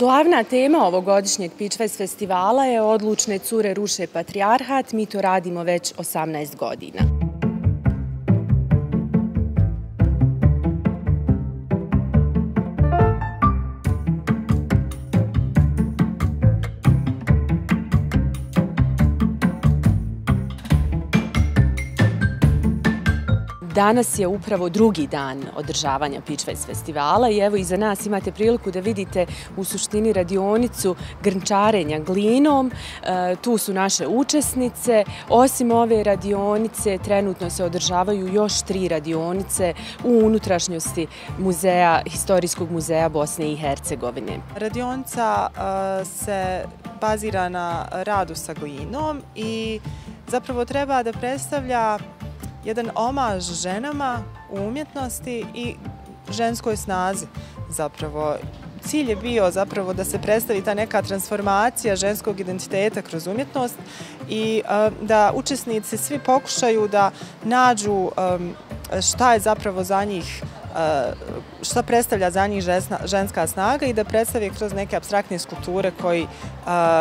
Glavna tema ovogodišnjeg Pitchfest festivala je Odlučne cure ruše patrijarhat. Mi to radimo već 18 godina. Danas je upravo drugi dan održavanja Pitchface festivala i evo iza nas imate priliku da vidite u suštini radionicu grnčarenja glinom. E, tu su naše učesnice. Osim ove radionice, trenutno se održavaju još tri radionice u unutrašnjosti muzeja, Historijskog muzeja Bosne i Hercegovine. Radionica e, se bazira na radu sa glinom i zapravo treba da predstavlja jedan omaž ženama u umjetnosti i ženskoj snazi zapravo. Cilj je bio zapravo da se predstavi ta neka transformacija ženskog identiteta kroz umjetnost i e, da učesnici svi pokušaju da nađu e, šta je zapravo za njih e, šta predstavlja za njih ženska snaga i da predstavi kroz neke abstraktne skulpture koji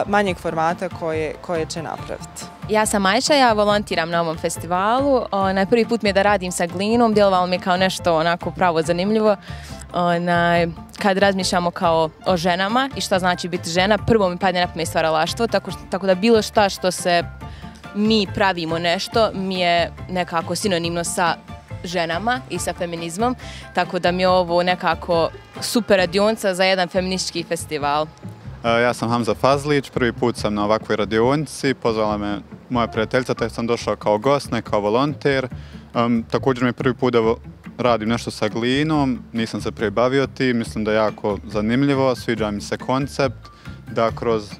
manjeg formata koje, koje će napraviti. Ja sam Majša, ja volontiram na ovom festivalu. Onaj, prvi put mi je da radim sa glinom, djelovalo mi kao nešto onako pravo zanimljivo. Onaj, kad razmišljamo kao o ženama i šta znači biti žena, prvo mi padne na pamet stvaralaštvo, tako, tako da bilo šta što se mi pravimo nešto mi je nekako sinonimno sa ženama i sa feminizmom, tako da mi je ovo nekako super radionca za jedan feministički festival. E, ja sam Hamza Fazlić, prvi put sam na ovakvoj radionici, pozvala me moja prijateljica, tako sam došao kao gost, ne kao volonter. također mi je prvi put da radim nešto sa glinom, nisam se prije bavio ti, mislim da je jako zanimljivo, sviđa mi se koncept, da kroz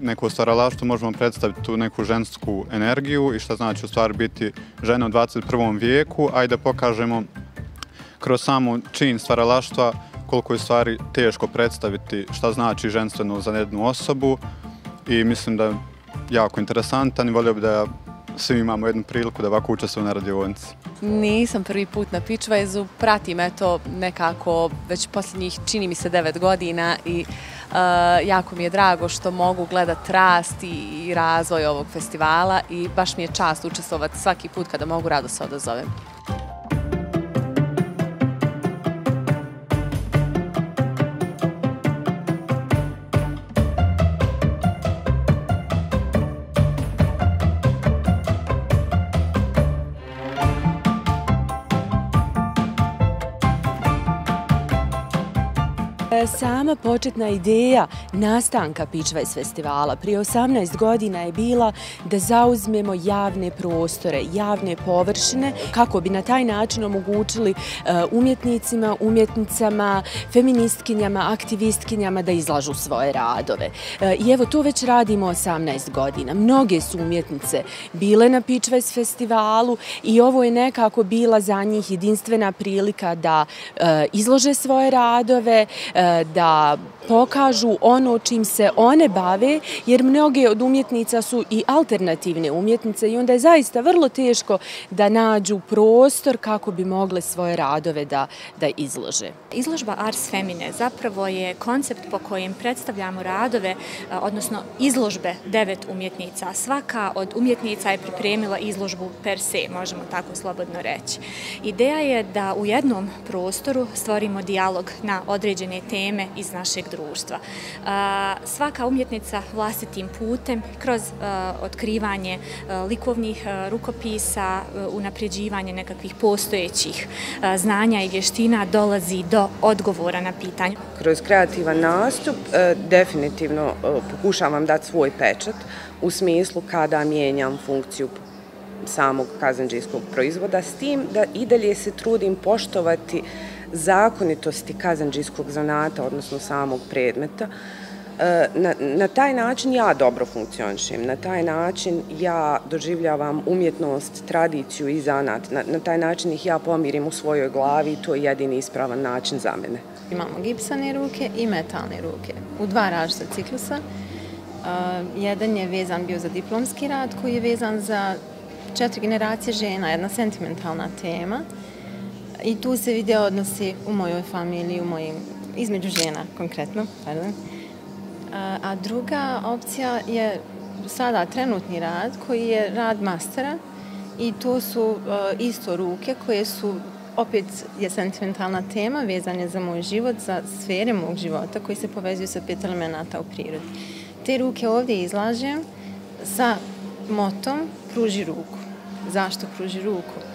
neku stvaralaštvo možemo predstaviti tu neku žensku energiju i šta znači u stvari biti žena u 21. vijeku, a i da pokažemo kroz samu čin stvaralaštva koliko je stvari teško predstaviti šta znači ženstveno za jednu osobu i mislim da je jako interesantan i volio bi da svi imamo jednu priliku da ovako učestvuju na radionici. Nisam prvi put na Pitchwayzu, pratim eto nekako već posljednjih čini mi se devet godina i uh, jako mi je drago što mogu gledati rast i razvoj ovog festivala i baš mi je čast učestvovati svaki put kada mogu rado se odazovem. Sama početna ideja nastanka Pičvajs festivala prije 18 godina je bila da zauzmemo javne prostore, javne površine kako bi na taj način omogućili e, umjetnicima, umjetnicama, feministkinjama, aktivistkinjama da izlažu svoje radove. E, I evo to već radimo 18 godina. Mnoge su umjetnice bile na Pičvajs festivalu i ovo je nekako bila za njih jedinstvena prilika da e, izlože svoje radove, da pokažu ono čim se one bave, jer mnoge od umjetnica su i alternativne umjetnice i onda je zaista vrlo teško da nađu prostor kako bi mogle svoje radove da, da izlože. Izložba Ars Femine zapravo je koncept po kojem predstavljamo radove, odnosno izložbe devet umjetnica. Svaka od umjetnica je pripremila izložbu per se, možemo tako slobodno reći. Ideja je da u jednom prostoru stvorimo dijalog na određene teme iz našeg društva. Svaka umjetnica vlastitim putem, kroz otkrivanje likovnih rukopisa, unapređivanje nekakvih postojećih znanja i vještina, dolazi do odgovora na pitanje. Kroz kreativan nastup e, definitivno e, pokušavam dati svoj pečat u smislu kada mijenjam funkciju samog kazanđijskog proizvoda, s tim da i dalje se trudim poštovati zakonitosti kazanđijskog zanata, odnosno samog predmeta, e, na, na taj način ja dobro funkcionišem, na taj način ja doživljavam umjetnost, tradiciju i zanat, na, na taj način ih ja pomirim u svojoj glavi i to je jedini ispravan način za mene. Imamo gipsane ruke i metalne ruke u dva različita ciklusa. Uh, jedan je vezan bio za diplomski rad koji je vezan za četiri generacije žena, jedna sentimentalna tema. I tu se vide odnosi u mojoj familiji, u mojim, između žena konkretno, pardon. A druga opcija je sada trenutni rad koji je rad mastera i to su e, isto ruke koje su opet je sentimentalna tema vezan je za moj život, za sfere mog života koji se povezuju sa pet elemenata u prirodi. Te ruke ovdje izlažem sa motom pruži ruku. Zašto pruži ruku?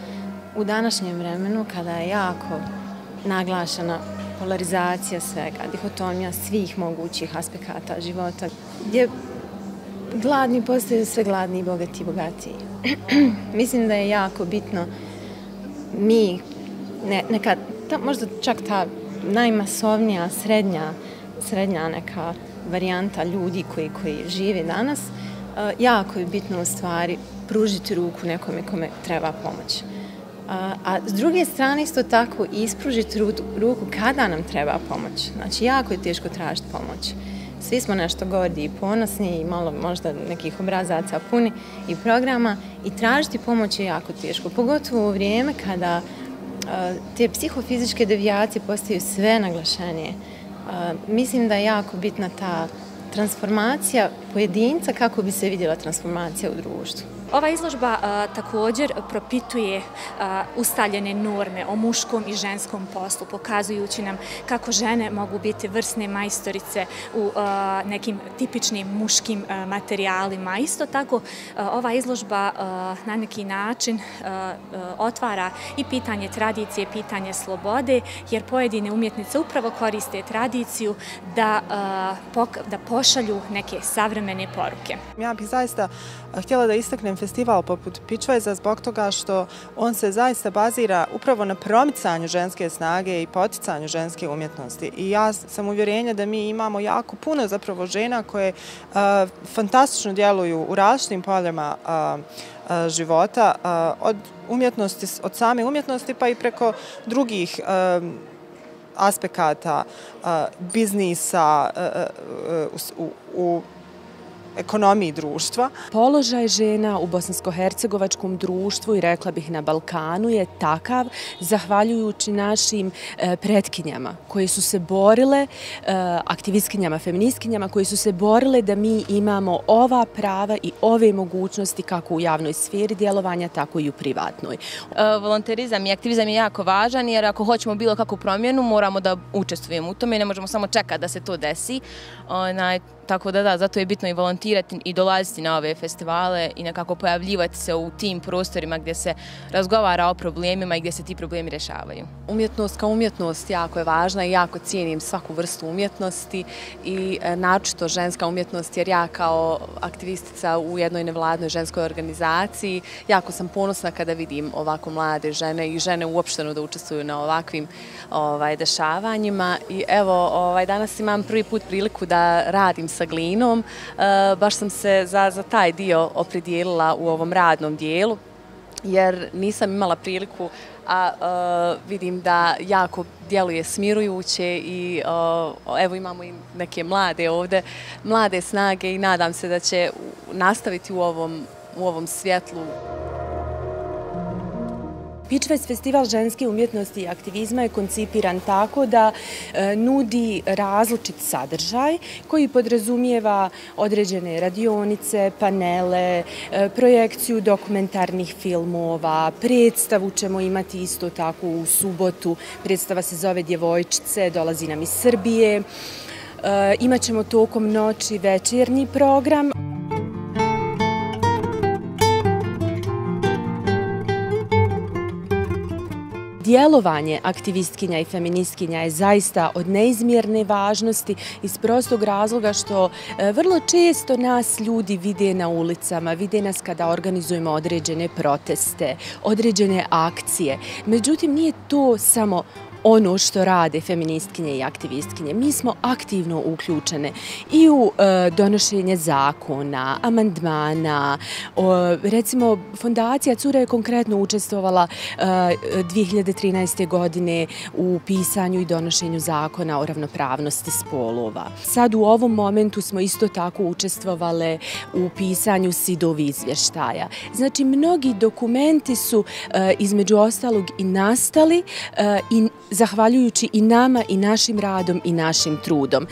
U današnjem vremenu kada je jako naglašena polarizacija svega, dihotomija svih mogućih aspekata života, gdje gladni postaju sve gladni i bogati i bogatiji. Mislim da je jako bitno mi, ne, neka, ta, možda čak ta najmasovnija, srednja, srednja neka varijanta ljudi koji, koji žive danas, e, jako je bitno u stvari pružiti ruku nekome kome treba pomoć. A, a s druge strane isto tako ispružiti ruku kada nam treba pomoć. Znači, jako je teško tražiti pomoć. Svi smo nešto gordi i ponosni i malo možda nekih obrazaca puni i programa i tražiti pomoć je jako teško. Pogotovo u vrijeme kada a, te psihofizičke devijacije postaju sve naglašenije. A, mislim da je jako bitna ta transformacija pojedinca kako bi se vidjela transformacija u društvu. Ova izložba a, također propituje a, ustaljene norme o muškom i ženskom poslu, pokazujući nam kako žene mogu biti vrsne majstorice u a, nekim tipičnim muškim materijalima. Isto tako, ova izložba na neki način otvara i pitanje tradicije, pitanje slobode, jer pojedine umjetnice upravo koriste tradiciju da, da pošalju neke savremene poruke. Ja bih zaista htjela da istaknem festival poput Pitchwayza zbog toga što on se zaista bazira upravo na promicanju ženske snage i poticanju ženske umjetnosti. I ja sam uvjerenja da mi imamo jako puno zapravo žena koje uh, fantastično djeluju u različitim poljama uh, života, od umjetnosti, od same umjetnosti pa i preko drugih aspekata biznisa u, u ekonomiji društva. Položaj žena u bosansko-hercegovačkom društvu i rekla bih na Balkanu je takav zahvaljujući našim e, pretkinjama koje su se borile, e, aktivistkinjama, feministkinjama koje su se borile da mi imamo ova prava i ove mogućnosti kako u javnoj sferi djelovanja, tako i u privatnoj. E, volonterizam i aktivizam je jako važan jer ako hoćemo bilo kakvu promjenu moramo da učestvujemo u tome i ne možemo samo čekati da se to desi. Onaj, Tako da da, zato je bitno i volontirati i dolaziti na ove festivale i nekako pojavljivati se u tim prostorima gdje se razgovara o problemima i gdje se ti problemi rešavaju. Umjetnost kao umjetnost jako je važna i jako cijenim svaku vrstu umjetnosti i e, naročito ženska umjetnost jer ja kao aktivistica u jednoj nevladnoj ženskoj organizaciji jako sam ponosna kada vidim ovako mlade žene i žene uopšteno da učestvuju na ovakvim ovaj, dešavanjima i evo ovaj, danas imam prvi put priliku da radim sa glinom. E, baš sam se za, za taj dio opredijelila u ovom radnom dijelu, jer nisam imala priliku, a e, vidim da jako djeluje smirujuće i e, evo imamo i neke mlade ovde, mlade snage i nadam se da će nastaviti u ovom, u ovom svjetlu. Pitchfest festival ženske umjetnosti i aktivizma je koncipiran tako da e, nudi različit sadržaj koji podrazumijeva određene radionice, panele, e, projekciju dokumentarnih filmova, predstavu ćemo imati isto tako u subotu. Predstava se zove Djevojčice, dolazi nam iz Srbije. E, Imaćemo tokom noći večernji program. Djelovanje aktivistkinja i feministkinja je zaista od neizmjerne važnosti iz prostog razloga što e, vrlo često nas ljudi vide na ulicama, vide nas kada organizujemo određene proteste, određene akcije. Međutim, nije to samo ono što rade feministkinje i aktivistkinje. Mi smo aktivno uključene i u e, donošenje zakona, amandmana. O, recimo, Fondacija Cura je konkretno učestvovala e, 2013. godine u pisanju i donošenju zakona o ravnopravnosti spolova. Sad u ovom momentu smo isto tako učestvovale u pisanju sidovi izvještaja. Znači, mnogi dokumenti su e, između ostalog i nastali e, i zahvaljujući i nama i našim radom i našim trudom.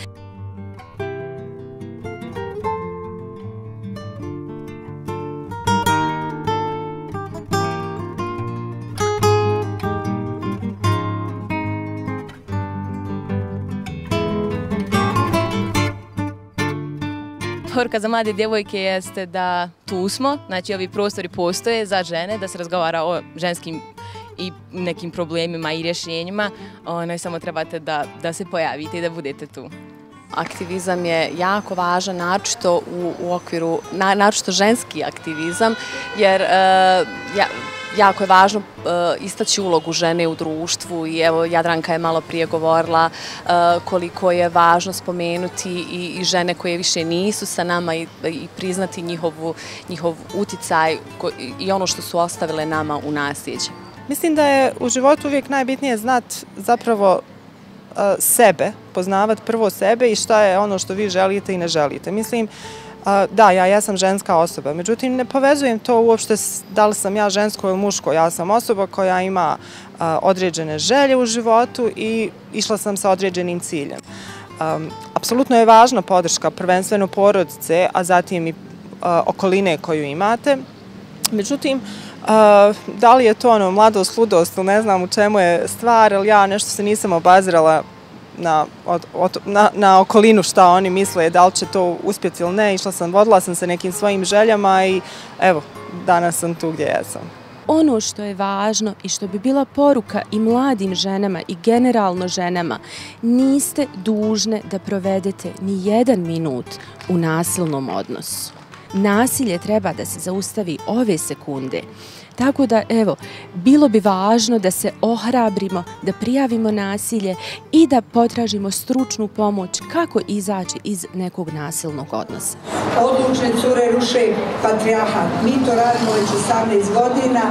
Poruka za mlade djevojke jeste da tu smo, znači ovi prostori postoje za žene, da se razgovara o ženskim i nekim problemima i rješenjima, onaj, samo trebate da, da se pojavite i da budete tu. Aktivizam je jako važan, naročito u, u okviru, na, naročito ženski aktivizam, jer e, ja, jako je važno e, istaći ulogu žene u društvu i evo Jadranka je malo prije govorila e, koliko je važno spomenuti i, i žene koje više nisu sa nama i, i priznati njihovu, njihov uticaj i ono što su ostavile nama u nasljeđe. Mislim da je u životu uvijek najbitnije znat zapravo e, sebe, poznavat prvo sebe i šta je ono što vi želite i ne želite. Mislim, e, da, ja, ja sam ženska osoba, međutim ne povezujem to uopšte da li sam ja žensko ili muško. Ja sam osoba koja ima e, određene želje u životu i išla sam sa određenim ciljem. Apsolutno je važna podrška prvenstveno porodice, a zatim i okoline koju imate. Međutim, Eh, da li je to ono mladost, ludost ili ne znam u čemu je stvar, ali ja nešto se nisam obazirala na, od, od, na, na okolinu šta oni misle, da li će to uspjeti ili ne. Išla sam, vodila sam se nekim svojim željama i evo, danas sam tu gdje jesam. Ono što je važno i što bi bila poruka i mladim ženama i generalno ženama, niste dužne da provedete ni jedan minut u nasilnom odnosu nasilje treba da se zaustavi ove sekunde. Tako da, evo, bilo bi važno da se ohrabrimo, da prijavimo nasilje i da potražimo stručnu pomoć kako izaći iz nekog nasilnog odnosa. Odlučne cure ruše patrijahat. Mi to radimo već 18 godina.